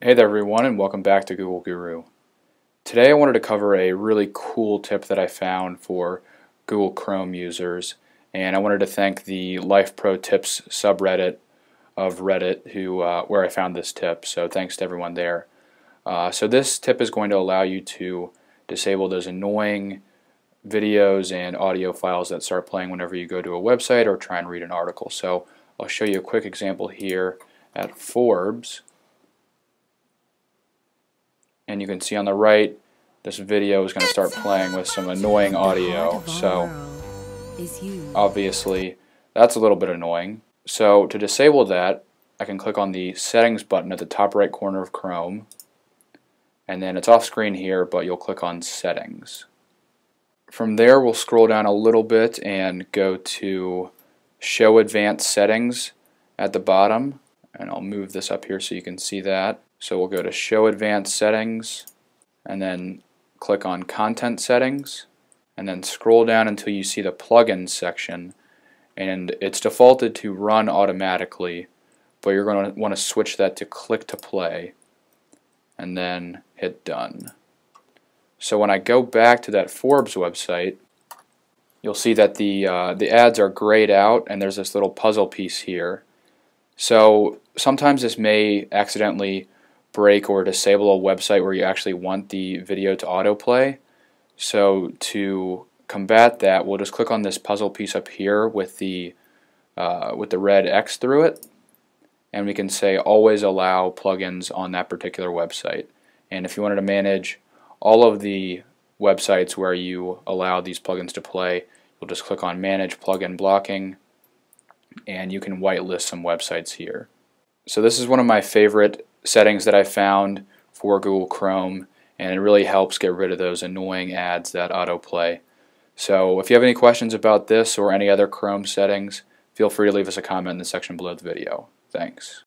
Hey there everyone and welcome back to Google Guru. Today I wanted to cover a really cool tip that I found for Google Chrome users and I wanted to thank the Life Pro Tips subreddit of Reddit who uh, where I found this tip so thanks to everyone there. Uh, so this tip is going to allow you to disable those annoying videos and audio files that start playing whenever you go to a website or try and read an article. So I'll show you a quick example here at Forbes and you can see on the right this video is going to start playing with some annoying audio so obviously that's a little bit annoying. So to disable that I can click on the settings button at the top right corner of Chrome. And then it's off screen here but you'll click on settings. From there we'll scroll down a little bit and go to show advanced settings at the bottom and I'll move this up here so you can see that so we'll go to Show Advanced Settings and then click on Content Settings and then scroll down until you see the Plugins section and it's defaulted to run automatically but you're going to want to switch that to click to play and then hit done. So when I go back to that Forbes website you'll see that the uh, the ads are grayed out and there's this little puzzle piece here. So sometimes this may accidentally break or disable a website where you actually want the video to autoplay. So to combat that, we'll just click on this puzzle piece up here with the uh, with the red X through it, and we can say always allow plugins on that particular website. And if you wanted to manage all of the websites where you allow these plugins to play, you'll just click on Manage Plugin Blocking, and you can whitelist some websites here. So this is one of my favorite settings that I found for Google Chrome and it really helps get rid of those annoying ads that autoplay. So if you have any questions about this or any other Chrome settings, feel free to leave us a comment in the section below the video. Thanks.